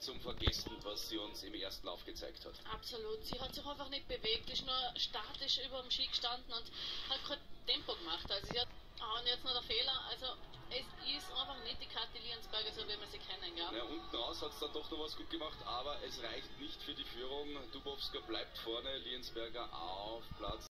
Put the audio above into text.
zum Vergessen, was sie uns im ersten Lauf gezeigt hat. Absolut. Sie hat sich einfach nicht bewegt, ist nur statisch über dem Ski gestanden und hat kein Tempo gemacht. Also sie hat, ah, und jetzt noch der Fehler, also es ist einfach nicht die Kathi Liensberger, so wie wir sie kennen, ja. Ja, unten raus hat es dann doch noch was gut gemacht, aber es reicht nicht für die Führung. Dubowska bleibt vorne, Liensberger auf Platz